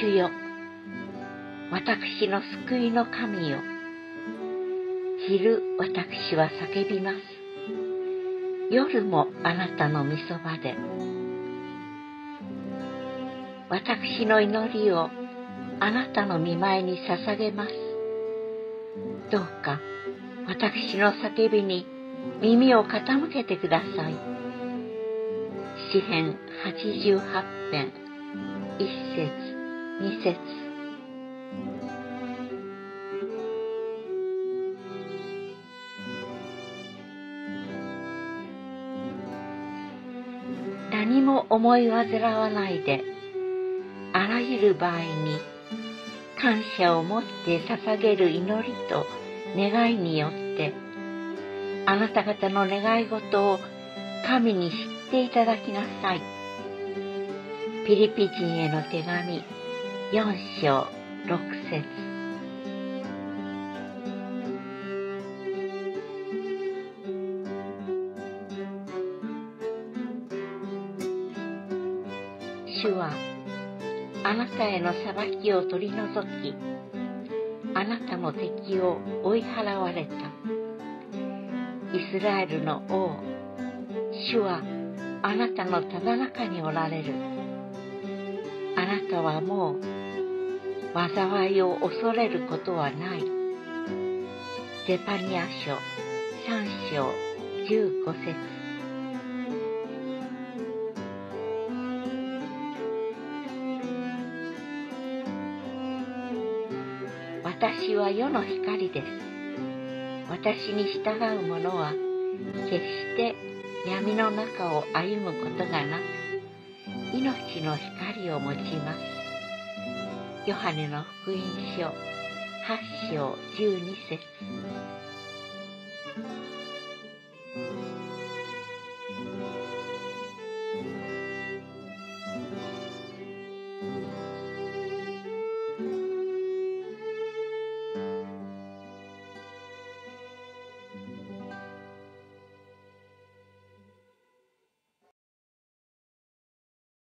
主よ、私の救いの神よ。昼私は叫びます。夜もあなたの御そばで。私の祈りをあなたの見舞いに捧げます。どうか私の叫びに耳を傾けてください。詩編88編一節二節何も思い煩わないであらゆる場合に感謝を持って捧げる祈りと願いによってあなた方の願い事を神に知っていただきなさい。ピリピ人への手紙4章6節主はあなたへの裁きを取り除きあなたの敵を追い払われたイスラエルの王。主はあなたのただ中におられる。あなたはもう災いを恐れることはない。ゼパニア書3章15節。私は世の光です。私に従う者は決して闇の中を歩むことがなく命の光を持ちます。ヨハネの福音書8章12節。